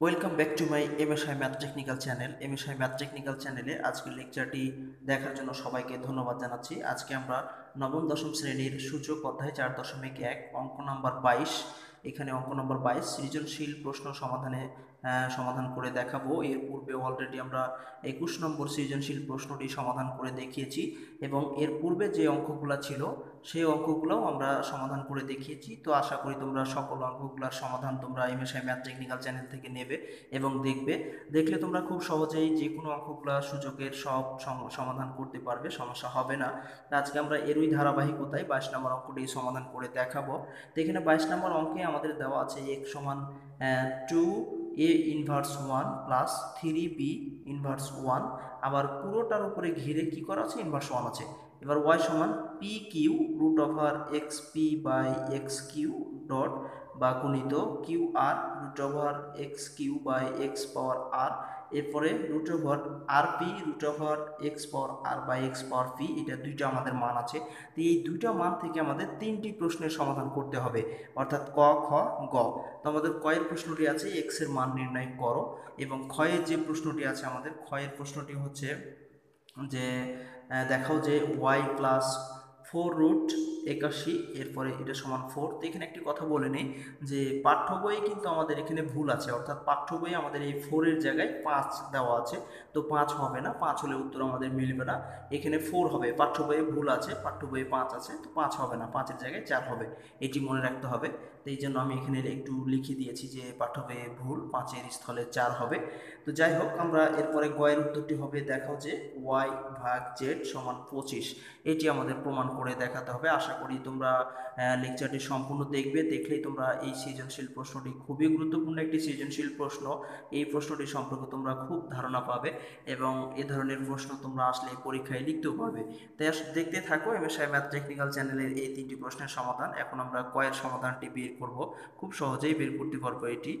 Welcome back to my MSI math technical channel MSI math technical চ্যানেলে আজকের লেকচারটি দেখার জন্য সবাইকে ধন্যবাদ জানাচ্ছি। আজকে আমরা নবম, দশম শ্রেণির সূচক অধ্যায় চার দশমিক এক, অঙ্ক নাম্বার বাইশ। এখানে অঙ্ক নম্বর বাইশ, সৃজনশীল প্রশ্ন সমাধানে সমাধান করে দেখাবো। এর পূর্বে অলরেডি আমরা একুশ নম্বর সৃজনশীল প্রশ্নটি সমাধান করে দেখিয়েছি এবং এর পূর্বে যে অঙ্কগুলো ছিল, সেই অঙ্কগুলোও আমরা সমাধান করে দেখিয়েছি। তো আশা করি তোমরা সকল অঙ্কগুলোর সমাধান তোমরা এমএসআই ম্যাথ টেকনিক্যাল চ্যানেল থেকে নেবে এবং দেখবে। দেখলে তোমরা খুব সহজেই যে কোনো অঙ্কগুলো সুযোগের সব সমাধান করতে পারবে, সমস্যা হবে না। আজকে আমরা এরই ধারাবাহিকতায় বাইশ নম্বর অঙ্কটি সমাধান করে দেখাবো। তো এখানে বাইশ নম্বর অঙ্কে আমাদের দেওয়া আছে এক সমান two a inverse one plus three b inverse one আবার পুরোটার উপরে ঘিরে কি করা আছে? ইনভার্স ওয়ান আছে। এবার ওয়াই সমান p q root over x p by x q dot বা গুণিত q r root over x q by x power r এরপরে root over r p root over x power r by x power p এটা দুইটা আমাদের মান আছে। তো এই দুইটা মান থেকে আমাদের তিনটি প্রশ্নের সমাধান করতে হবে, অর্থাৎ ক, খ, গ। তো আমাদের কয়ের প্রশ্নটি আছে এক্সের মান নির্ণয় করো এবং ক্ষয়ের যে প্রশ্নটি আছে আমাদের, ক্ষয়ের প্রশ্নটি হচ্ছে যে দেখাও যে ওয়াই প্লাস ফোর রুট একাশি, এরপরে এটা সমান ফোর। তো এখানে একটি কথা বলে নেই যে পাঠ্য বইয়ে কিন্তু আমাদের এখানে ভুল আছে, অর্থাৎ পাঠ্য বইয়ে আমাদের এই ফোরের জায়গায় পাঁচ দেওয়া আছে। তো পাঁচ হবে না, পাঁচ হলে উত্তর আমাদের মিলবে না। এখানে ফোর হবে, পাঠ্য বইয়ে ভুল আছে, পাঠ্য বইয়ে পাঁচ আছে, তো পাঁচ হবে না, পাঁচের জায়গায় চার হবে। এটি মনে রাখতে হবে। তো এই জন্য আমি এখানে একটু লিখে দিয়েছি যে পাঠ্য বইয়ে ভুল, পাঁচের স্থলে চার হবে। তো যাই হোক, আমরা এরপরে গয়ের উত্তরটি হবে, দেখাও যে ওয়াই ভাগ জেড সমান পঁচিশ। এটি আমাদের প্রমাণ করে দেখাতে হবে। আশা করি তোমরা লেকচারটি সম্পূর্ণ দেখবে। দেখলেই তোমরা এই সৃজনশীল প্রশ্নটি খুবই গুরুত্বপূর্ণ একটি সৃজনশীল প্রশ্ন। এই প্রশ্নটি সম্পর্কে তোমরা খুব ধারণা পাবে এবং এ ধরনের প্রশ্ন তোমরা আসলে পরীক্ষায় লিখতেও পারবে। তাই দেখতে থাকো এমএসআই ম্যাথ টেকনিক্যাল চ্যানেলের এই তিনটি প্রশ্নের সমাধান। এখন আমরা কয়ের সমাধানটি বের করব। খুব সহজেই বের করতে পারব এটি।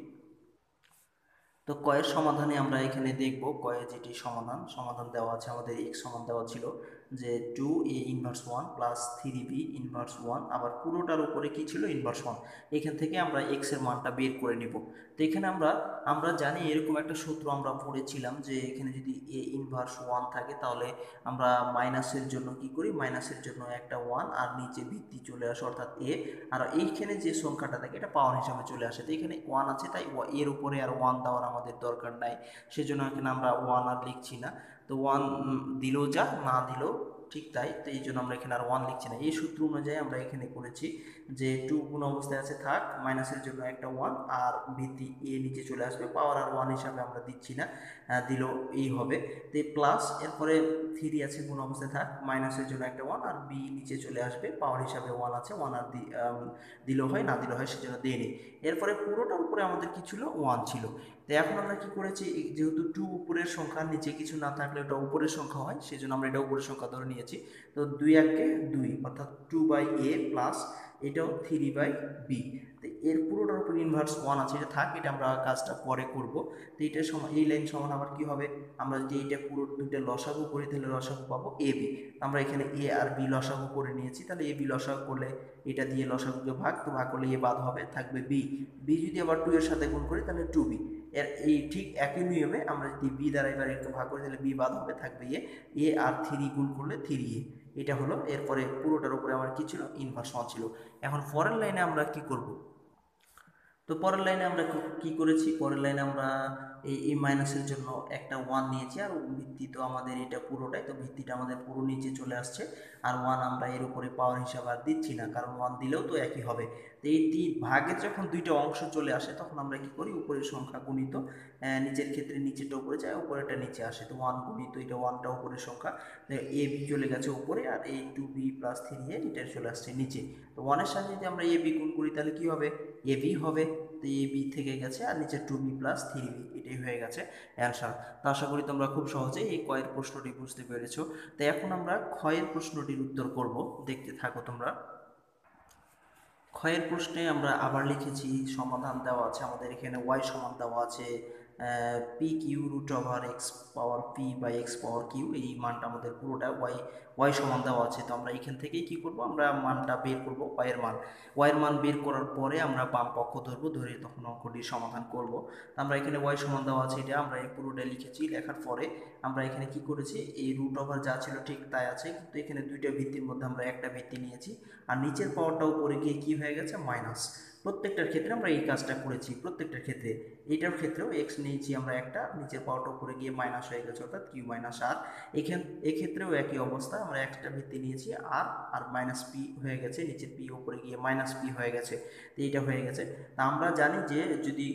তো কয়ের সমাধানে আমরা এখানে দেখব কয়ের যেটি সমাধান সমাধান দেওয়া আছে, আমাদের এক্স সমান দেওয়া ছিল যে two a inverse one plus three b inverse one আবার পুরোটার উপরে কি ছিল? ইনভার্স ওয়ান এখান থেকে আমরা এক্সের মানটা বের করে নিব। তো এখানে আমরা আমরা জানি এরকম একটা সূত্র আমরা পড়েছিলাম যে এখানে যদি এ ইনভার্স ওয়ান থাকে, তাহলে আমরা মাইনাসের জন্য কি করি? মাইনাসের জন্য একটা ওয়ান আর নিচে ভিত্তি চলে আসে অর্থাৎ এ আর এইখানে যে সংখ্যাটা থাকে, এটা পাওয়ার হিসাবে চলে আসে। তো এখানে ওয়ান আছে, তাই এর উপরে আর ওয়ান দেওয়ার আমাদের দরকার নাই। সেজন্য এখানে আমরা ওয়ান আর লিখছি না। তো ওয়ান দিলেও যা, না দিলেও ঠিক তাই, তো এই জন্য আমরা এখানে আর ওয়ান লিখছি না। এই সূত্র অনুযায়ী আমরা এখানে করেছি যে টু গুণ অবস্থায় আছে থাক মাইনাসের জন্য একটা ওয়ান আর ভিত্তি এ নিচে চলে আসবে পাওয়ার আর ওয়ান হিসাবে আমরা দিচ্ছি না দিলেও এই হবে। তো প্লাস এরপরে থ্রি আছে গুণ অবস্থায় থাক মাইনাসের জন্য একটা ওয়ান আর বি নিচে চলে আসবে পাওয়ার হিসাবে ওয়ান আছে ওয়ান আর দিলেও হয়, না দিলেও হয়, সেজন্য দিয়ে নিই এরপরে পুরোটার উপরে আমাদের কি ছিল? ওয়ান ছিল। তো এখন আমরা কি করেছি? যেহেতু টু উপরের সংখ্যা নিচে কিছু না থাকলে ওটা উপরের সংখ্যা হয় সেই জন্য আমরা এটা উপরের সংখ্যা ধরে নিয়েছি। তো দুই এককে দুই, অর্থাৎ টু বাই এ প্লাস এটাও থ্রি বাই বি তো এর পুরোটার উপর ইনভার্স ওয়ান আছে, এটা থাক, এটা আমরা কাজটা পরে করব। তো এইটার সমান এই লাইন সমান আবার কি হবে? আমরা যদি এইটা পুরো দুইটা লসাগু করি, তাহলে লসাগু পাবো এ বি আমরা এখানে এ আর বি লসাগু করে নিয়েছি, তাহলে এ বি লসাগু করলে এটা দিয়ে লসাগুকে ভাগ, তো ভাগ করলে এ বাদ হবে, থাকবে বি বি যদি আবার টু এর সাথে গুণ করি, তাহলে টু বি এর এই ঠিক একই নিয়মে আমরা যদি বি দ্বারা এবার একটু ভাগ করি, তাহলে বি বাদ হবে, থাকবে এ এ আর থ্রি গুণ করলে থ্রি এ এটা হলো, এরপরে পুরোটার উপরে আমার কি ছিল? ইনভার্স ওয়ান ছিল। এখন পরের লাইনে আমরা কি করব? তো পরের লাইনে আমরা কি করেছি? পরের লাইনে আমরা এই এই মাইনাসের জন্য একটা ওয়ান নিয়েছি আর ভিত্তি তো আমাদের এটা পুরোটাই, তো ভিত্তিটা আমাদের পুরো নিচে চলে আসছে। আর ওয়ান আমরা এর উপরে পাওয়ার হিসাবে আর দিচ্ছি না, কারণ ওয়ান দিলেও তো একই হবে। তো এই তিন ভাগের যখন দুইটা অংশ চলে আসে, তখন আমরা কি করি? উপরের সংখ্যা গুণিত নিচের ক্ষেত্রে নিচেটা উপরে যায় উপরেটা নিচে আসে। তো ওয়ান গুণিত এটা ওয়ানটা উপরের সংখ্যা। এ বি চলে গেছে উপরে আর এই two b plus three a এটা চলে আসছে নিচে। তো ওয়ানের সাথে যদি আমরা এ বি গুণ করি, তাহলে কি হবে? এ বি হবে। বি থেকে গেছে আর নিচে two b plus three b এটাই হয়ে গেছে অ্যান্সার তো আশা করি তোমরা খুব সহজেই এই কয়ের প্রশ্নটি বুঝতে পেরেছ। তো এখন আমরা ক্ষয়ের প্রশ্নটির উত্তর করব। দেখতে থাকো তোমরা। ক্ষয়ের প্রশ্নে আমরা আবার লিখেছি, সমাধান দেওয়া আছে, আমাদের এখানে ওয়াই সমান দেওয়া আছে p q root over x power p by x power q এই মানটা আমাদের পুরোটা ওয়াই ওয়াই সমান দেওয়া আছে। তো আমরা এখান থেকেই কি করব? আমরা মানটা বের করব ওয়াইয়ের মান। ওয়াইয়ের মান বের করার পরে আমরা বাম পক্ষ ধরবো, ধরে তখন অঙ্কটি সমাধান করব। আমরা এখানে ওয়াই সমান দেওয়া আছে এটা, আমরা এই পুরোটা লিখেছি লেখার পরে। আমরা এখানে কি করেছি? এই রুট ওভার যা ছিল ঠিক তাই আছে, কিন্তু এখানে দুইটা ভিত্তির মধ্যে আমরা একটা ভিত্তি নিয়েছি। আর নিচের পাওয়ারটা উপরে গিয়ে কি হয়ে গেছে? মাইনাস প্রত্যেকটার ক্ষেত্রে আমরা এই কাজটা করেছি, প্রত্যেকটার ক্ষেত্রে। এইটার ক্ষেত্রেও এক্স নিয়েছি আমরা একটা, নিচের পাওয়ারটা উপরে গিয়ে মাইনাস হয়ে গেছে, অর্থাৎ কিউ মাইনাস আর এখান এক্ষেত্রেও একই অবস্থা আমরা একটা ভিত্তি নিয়েছি আর আর মাইনাস পি হয়ে গেছে, নিচের পি উপরে গিয়ে মাইনাস পি হয়ে গেছে, তো এইটা হয়ে গেছে। তা আমরা জানি যে যদি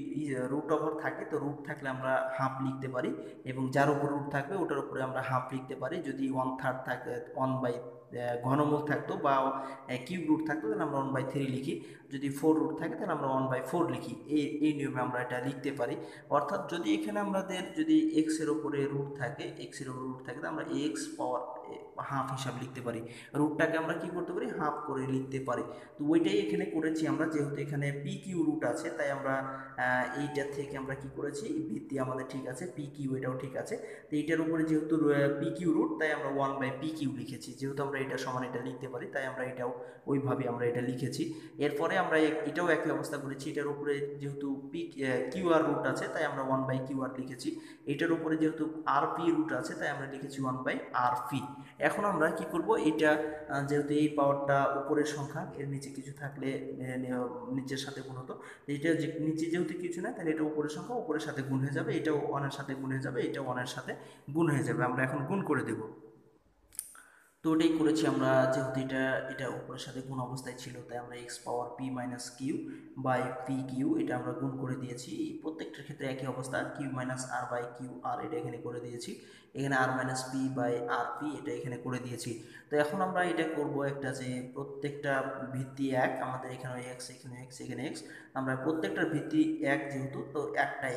রুট ওভার থাকে, তো রুট থাকলে আমরা হাফ লিখতে পারি এবং যার উপর রুট থাকবে, ওটার উপরে আমরা হাফ লিখতে পারি। যদি ওয়ান থার্ড থাকে ওয়ান বাই ঘনমূল থাকতো বা কিউব রুট থাকতো, তাহলে আমরা ওয়ান বাই থ্রি লিখি। যদি ফোর রুট থাকে, তাহলে আমরা ওয়ান বাই ফোর লিখি। এই এই নিয়মে আমরা এটা লিখতে পারি। অর্থাৎ যদি এখানে আমাদের যদি এক্সের ওপরে রুট থাকে এক্সের ওপরে রুট থাকে তো আমরা এক্স পাওয়ার হাফ হিসাব লিখতে পারি। রুটটাকে আমরা কি করতে পারি? হাফ করে লিখতে পারি। তো ওইটাই এখানে করেছি আমরা, যেহেতু এখানে পি কিউ রুট আছে, তাই আমরা এইটার থেকে আমরা কি করেছি? ভিত্তি আমাদের ঠিক আছে পি কিউ এটাও ঠিক আছে। তো এইটার উপরে যেহেতু পি কিউ রুট তাই আমরা ওয়ান বাই পি কিউ লিখেছি। যেহেতু আমরা এটা সমান এটা লিখতে পারি, তাই আমরা এটাও ওইভাবে আমরা এটা লিখেছি। এরপরে আমরা এটাও একই অবস্থা করেছি। এটার উপরে যেহেতু পি কিউ আর রুট আছে, তাই আমরা ওয়ান বাই কিউ আর লিখেছি। এটার উপরে যেহেতু আর পি রুট আছে, তাই আমরা লিখেছি ওয়ান বাই আর পি এখন আমরা কি করব? এটা যেহেতু এই পাওয়ারটা উপরের সংখ্যা, এর নিচে কিছু থাকলে নিচের সাথে গুণ হতো। এটা যে, নিচে যেহেতু কিছু না তাহলে এটা উপরের সংখ্যা, উপরের সাথে গুণ হয়ে যাবে। এটাও ওয়ানের সাথে গুণ হয়ে যাবে, এটাও ওয়ানের সাথে গুণ হয়ে যাবে। আমরা এখন গুণ করে দেবো। তো ওটাই করেছি আমরা, যেহেতু এটা এটা উপরের সাথে গুণ অবস্থায় ছিল, তাই আমরা x power p minus q by p q এটা আমরা গুণ করে দিয়েছি। প্রত্যেকটার ক্ষেত্রে একই অবস্থা q minus r by q r এটা এখানে করে দিয়েছি। এখানে r minus p by r p এটা এখানে করে দিয়েছি। তো এখন আমরা এটা করব একটা যে প্রত্যেকটা ভিত্তি এক, আমাদের এখানে এক্স এখানে এক্স এখানে এক্স আমরা প্রত্যেকটার ভিত্তি এক যেহেতু, তো একটা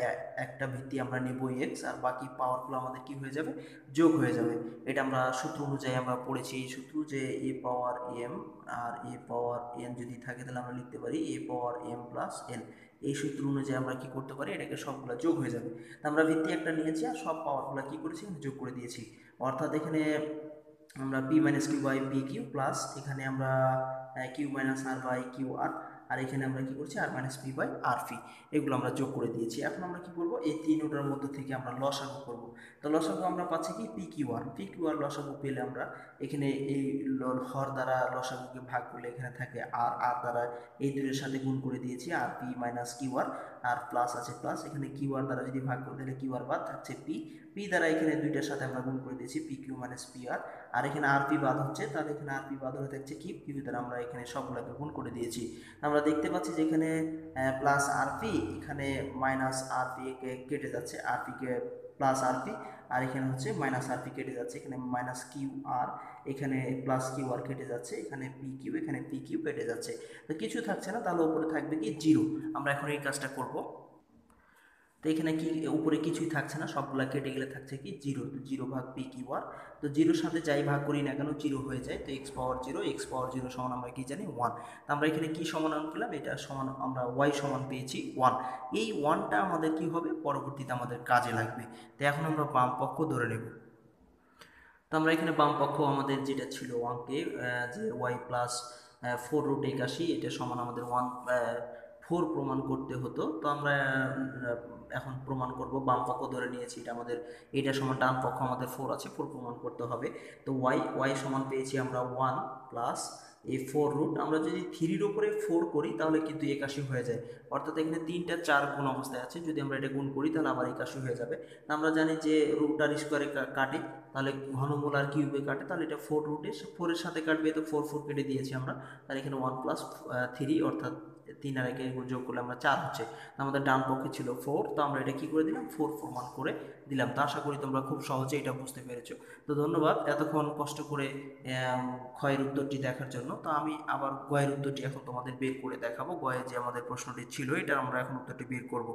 একটা ভিত্তি আমরা নেব এক্স আর বাকি পাওয়ারগুলো আমাদের কি হয়ে যাবে? যোগ হয়ে যাবে। এটা আমরা সূত্র অনুযায়ী আমরা পড়েছি এই সূত্র যে এ পাওয়ার এম আর এ পাওয়ার এন যদি থাকে তাহলে আমরা লিখতে পারি a power m plus n এই সূত্র অনুযায়ী আমরা কি করতে পারি? এটাকে সবগুলো যোগ হয়ে যাবে। আমরা ভিত্তি একটা নিয়েছি আর সব পাওয়ারগুলো কি করেছি? যোগ করে দিয়েছি। অর্থাৎ এখানে আমরা p minus q by p q plus এখানে আমরা q minus r by q r আর এখানে আমরা কি করছি? R minus p by r p এগুলো আমরা যোগ করে দিয়েছি। এখন আমরা কি করব? এই তিন ওটার মধ্যে থেকে আমরা লসাগু করব। তো লসাগু আমরা পাচ্ছি কি? P q r p q r লসাগু পেলে আমরা এখানে এই হর দ্বারা লসাগুকে ভাগ করলে এখানে থাকে আর আর দ্বারা এই দুটোর সাথে গুণ করে দিয়েছি R P minus Q R R plus আছে প্লাস এখানে কিউ আর দ্বারা যদি ভাগ করে দিলে কিউ আর বাদ থাকছে পি পি দ্বারা এখানে দুইটার সাথে আমরা গুণ করে দিয়েছি p q minus p r আর এখানে আর পি বাদ হচ্ছে, তাহলে এখানে আর পি বাদ হয়ে থাকছে কি? কিউ দ্বারা আমরা এখানে সবগুলোকে গুণ করে দিয়েছি। আমরা দেখতে পাচ্ছি যে এখানে প্লাস আর পি এখানে মাইনাস আর পি কেটে যাচ্ছে আর পিকে প্লাস আর পি আর এখানে হচ্ছে মাইনাস আর পি কেটে যাচ্ছে, এখানে মাইনাস কিউ আর এখানে প্লাস কিউ আর কেটে যাচ্ছে, এখানে পি কিউ এখানে পি কিউ কেটে যাচ্ছে। তো কিছু থাকছে না, তাহলে উপরে থাকবে কি? জিরো আমরা এখন এই কাজটা করব। তো এখানে কি উপরে কিছুই থাকছে না, সবগুলা কেটে গেলে থাকছে কি জিরো জিরো ভাগ পি কিউ আর তো জিরোর সাথে যাই ভাগ করি না কেন, জিরো হয়ে যায়, তো x power zero x power zero সমান আমরা কি জানি ওয়ান তো আমরা এখানে কি সমাধান পেলাম? এটা সমান আমরা ওয়াই সমান পেয়েছি ওয়ান এই ওয়ানটা আমাদের কি হবে? পরবর্তীতে আমাদের কাজে লাগবে। তো এখন আমরা বাম পক্ষ ধরে নেব। তো আমরা এখানে বাম পক্ষ আমাদের যেটা ছিল ওয়ানকে যে ওয়াই প্লাস ফোর রুট একাশি, এটা সমান আমাদের ওয়ান ফোর প্রমাণ করতে হতো। তো আমরা এখন প্রমাণ করব, বাম পক্ষ ধরে নিয়েছি, এটা আমাদের, এটা সমান ডান পক্ষ আমাদের ফোর আছে ফোর প্রমাণ করতে হবে। তো ওয়াই ওয়াই সমান পেয়েছি আমরা ওয়ান প্লাস এই ফোর রুট আমরা যদি থ্রির উপরে ফোর করি, তাহলে কিন্তু একাশি হয়ে যায়। অর্থাৎ এখানে তিনটা চার গুণ অবস্থায় আছে, যদি আমরা এটা গুণ করি, তাহলে আবার একাশি হয়ে যাবে। আমরা জানি যে রুট আর স্কোয়ারে কাটে, তাহলে ঘনমূল আর কিউবে কাটে, তাহলে এটা ফোর রুটে ফোরের সাথে কাটবে, তো ফোর ফোর কেটে দিয়েছি আমরা। তাহলে এখানে ওয়ান প্লাস থ্রি অর্থাৎ তিন আর একে যোগ করলে আমরা চার হচ্ছে। আমাদের ডান পক্ষে ছিল ফোর তো আমরা এটা কি করে দিলাম? ফোর প্রমাণ করে দিলাম। তো আশা করি তোমরা খুব সহজে এটা বুঝতে পেরেছ। তো ধন্যবাদ এতক্ষণ কষ্ট করে ক্ষয়ের উত্তরটি দেখার জন্য। তো আমি আবার গয়ের উত্তরটি এখন তোমাদের বের করে দেখাবো। গয়ে যে আমাদের প্রশ্নটি ছিল, এটা আমরা এখন উত্তরটি বের করব।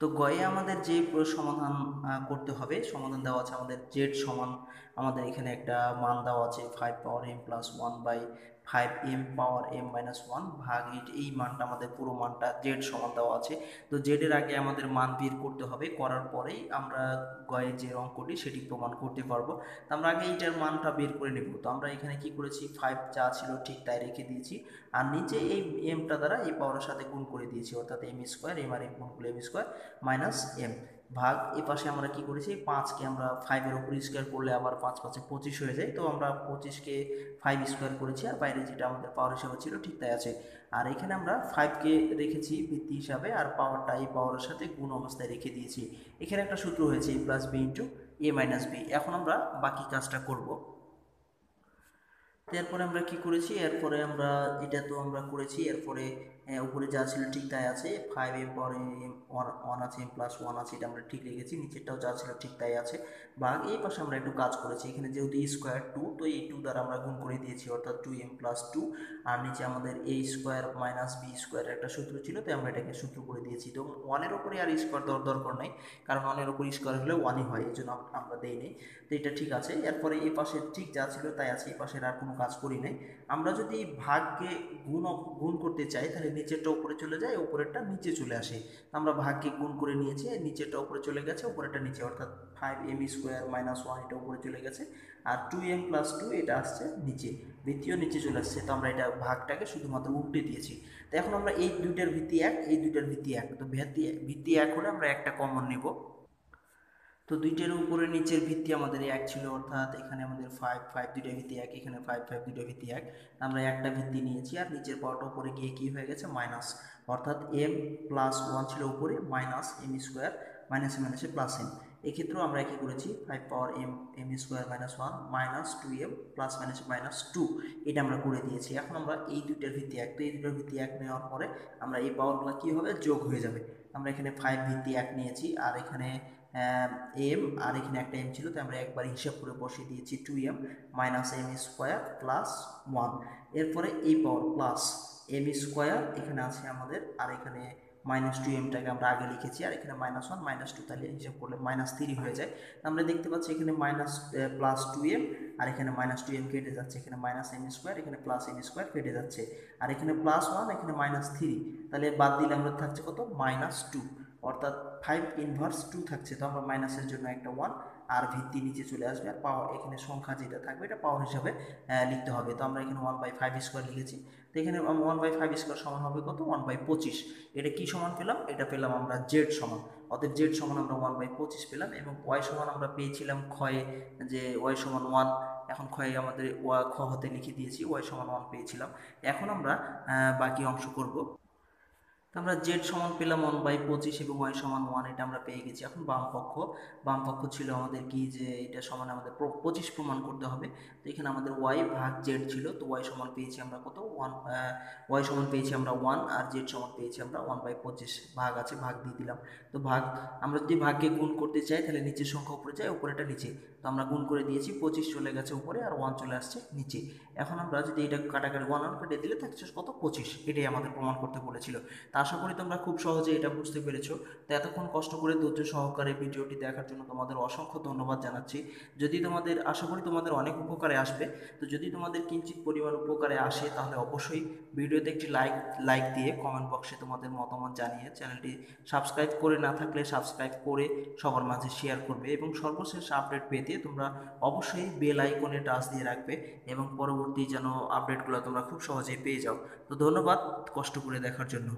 তো গয়ে আমাদের যে সমাধান করতে হবে, সমাধান দেওয়া আছে আমাদের জেড সমান। আমাদের এখানে একটা মান দেওয়া আছে five power m plus one by five m power m minus one ভাগ এই মানটা আমাদের পুরো মানটা জেড সমান দেওয়া আছে। তো জেডের আগে আমাদের মান বের করতে হবে, করার পরেই আমরা গয়ে যে অঙ্কটি সেটি প্রমাণ করতে পারব। তো আমরা আগে এইটার মানটা বের করে নেব। তো আমরা এখানে কি করেছি ফাইভ যা ছিল ঠিক তাই রেখে দিয়েছি। আর নিচে এই এমটা দ্বারা এই পাওয়ারের সাথে গুণ করে দিয়েছি, অর্থাৎ এম স্কোয়ার এম আর এম গুণ করলে এম স্কোয়ার মাইনাস এম ভাগ এ পাশে আমরা কি করেছি? পাঁচকে আমরা ফাইভের ওপর স্কোয়ার করলে আবার পাঁচ পাঁচে পঁচিশ হয়ে যায়। তো আমরা পঁচিশকে ফাইভ স্কোয়ার করেছি আর বাইরে যেটা আমাদের পাওয়ার হিসাবে ছিল ঠিক তাই আছে। আর এখানে আমরা ফাইভকে রেখেছি ভিত্তি হিসাবে আর পাওয়ারটা এই পাওয়ারের সাথে গুণ অবস্থায় রেখে দিয়েছি। এখানে একটা সূত্র হয়েছে a plus b into a minus b এখন আমরা বাকি কাজটা করব। এরপরে আমরা কি করেছি? এরপরে আমরা, এটা তো আমরা করেছি, এরপরে উপরে যা ছিল ঠিক তাই আছে। ফাইভ এর পরে ওয়ান আছে এম প্লাস ওয়ান আছে, এটা আমরা ঠিক রেখেছি। নিচেরটাও যা ছিল ঠিক তাই আছে। বা এই পাশে আমরা একটু কাজ করেছি। এখানে যেহেতু স্কোয়ার টু তো এই টু দ্বারা আমরা গুণ করে দিয়েছি, অর্থাৎ টু এম প্লাস টু আর নিচে আমাদের a square minus b square একটা সূত্র ছিল, তাই আমরা এটাকে সূত্র করে দিয়েছি। তো ওয়ানের ওপরে আর স্কোয়ার দেওয়ার দরকার নেই, কারণ ওয়ানের ওপর স্কোয়ার হলে ওয়ানই হয়, এই জন্য আমরা দেই নেই তো এটা ঠিক আছে। এরপরে এই পাশে ঠিক যা ছিল তাই আছে, এই পাশের আর কোনো কাজ করি নাই। আমরা যদি ভাগকে গুণ গুণ করতে চাই, তাহলে নিচেরটা উপরে চলে যায়, উপরেরটা নিচে চলে আসে। আমরা ভাগকে গুণ করে নিয়েছি নিচেরটা উপরে চলে গেছে, উপরেরটা নিচে, অর্থাৎ five m square minus one এটা উপরে চলে গেছে, আর টু এম প্লাস টু এটা আসছে নিচে ভিত্তিও নিচে চলে আসছে। তো আমরা এটা ভাগটাকে শুধুমাত্র উল্টে দিয়েছি। তো এখন আমরা এই দুইটার ভিত্তি এক, এই দুইটার ভিত্তি এক, তো ভিত্তি ভিত্তি এক হলে আমরা একটা কমন নেব। তো দুইটার উপরে নিচের ভিত্তি আমাদের এক ছিল, অর্থাৎ এখানে আমাদের ফাইভ ফাইভ দুইটা ভিত্তি এক, এখানে ফাইভ ফাইভ দুইটা ভিত্তি এক। আমরা একটা ভিত্তি নিয়েছি আর নিচের পাওয়ারটা উপরে গিয়ে কী হয়ে গেছে? মাইনাস অর্থাৎ এম প্লাস ওয়ান ছিল উপরে মাইনাস এম স্কোয়ার মাইনাসে মাইনাসে প্লাস এম এক্ষেত্রেও আমরা কি করেছি? Five power m m square minus one minus two m plus minus minus two এটা আমরা করে দিয়েছি। এখন আমরা এই দুইটার ভিত্তি এক। তো এই দুইটার ভিত্তি এক নেওয়ার পরে আমরা এই পাওয়ারগুলো কী হবে? যোগ হয়ে যাবে। আমরা এখানে ফাইভ ভিত্তি এক নিয়েছি আর এখানে এম আর এখানে একটা এম ছিল তো আমরা একবার হিসাব করে বসিয়ে দিয়েছি two m minus m square plus one এরপরে এই পাওয়ার প্লাস এম স্কোয়ার এখানে আছে আমাদের, আর এখানে মাইনাস টু এমটাকে আমরা আগে লিখেছি, আর এখানে মাইনাস ওয়ান মাইনাস টু তাহলে হিসাব করলে মাইনাস থ্রি হয়ে যায়। আমরা দেখতে পাচ্ছি এখানে মাইনাস প্লাস টু এম আর এখানে মাইনাস টু এম কেটে যাচ্ছে, এখানে মাইনাস এম স্কোয়ার এখানে প্লাস এম স্কোয়ার কেটে যাচ্ছে। আর এখানে প্লাস ওয়ান এখানে মাইনাস থ্রি তাহলে বাদ দিলে আমরা থাকছে কত? মাইনাস টু অর্থাৎ ফাইভ ইনভার্স টু থাকছে, তো আমরা মাইনাসের জন্য একটা ওয়ান আর ভিত্তি নিচে চলে আসবে, আর পাওয়ার এখানে সংখ্যা যেটা থাকবে, এটা পাওয়ার হিসাবে লিখতে হবে। তো আমরা এখানে ওয়ান বাই ফাইভ স্কোয়ার লিখেছি। তো এখানে ওয়ান বাই ফাইভ স্কোয়ার সমান হবে কত? ওয়ান বাই পঁচিশ। এটা কি সমান পেলাম? এটা পেলাম আমরা জেড সমান। অতএব জেড সমান আমরা ওয়ান বাই পঁচিশ পেলাম, এবং ওয়াই সমান আমরা পেয়েছিলাম ক্ষয়ে, যে ওয়াই সমান ওয়ান এখন ক্ষয়ে আমাদের ওয়া খ হতে লিখে দিয়েছি ওয়াই সমান ওয়ান পেয়েছিলাম। এখন আমরা বাকি অংশ করব। তো আমরা জেড সমান পেলাম ওয়ান বাই পঁচিশ এবং ওয়াই সমান ওয়ান এটা আমরা পেয়ে গেছি। এখন বাম পক্ষ বাম পক্ষ ছিল আমাদের কি যে এটা সমান আমাদের পঁচিশ প্রমাণ করতে হবে। তো এখানে আমাদের ওয়াই ভাগ জেড ছিল, তো ওয়াই সমান পেয়েছি আমরা কত? ওয়ান ওয়াই সমান পেয়েছি আমরা ওয়ান আর জেড সমান পেয়েছি আমরা ওয়ান বাই পঁচিশ। ভাগ আছে, ভাগ দিয়ে দিলাম। তো ভাগ, আমরা যদি ভাগকে গুণ করতে চাই, তাহলে নিচের সংখ্যা উপরে যায়, উপরেটা নিচে। তো আমরা গুণ করে দিয়েছি, পঁচিশ চলে গেছে উপরে আর ওয়ান চলে আসছে নিচে। এখন আমরা যদি এটা কাটাকাটি ওয়ান ওয়ান কেটে দিলে থাকছে কত? পঁচিশ। এটাই আমাদের প্রমাণ করতে বলেছিল। তা আশা করি তোমরা খুব সহজে এটা বুঝতে পেরেছ। তো এতক্ষণ কষ্ট করে ধৈর্য সহকারে ভিডিওটি দেখার জন্য তোমাদের অসংখ্য ধন্যবাদ জানাচ্ছি। যদি তোমাদের, আশা করি তোমাদের অনেক উপকারে আসবে। তো যদি তোমাদের কিঞ্চিত পরিমাণ উপকারে আসে, তাহলে অবশ্যই ভিডিওতে একটি লাইক লাইক দিয়ে কমেন্ট বক্সে তোমাদের মতামত জানিয়ে চ্যানেলটি সাবস্ক্রাইব করে না থাকলে সাবস্ক্রাইব করে সবার মাঝে শেয়ার করবে এবং সর্বশেষ আপডেট পেতে তোমরা অবশ্যই বেল আইকনে টাচ দিয়ে রাখবে এবং পরবর্তী যেন আপডেটগুলো তোমরা খুব সহজেই পেয়ে যাও। তো ধন্যবাদ, কষ্ট করে দেখার জন্য।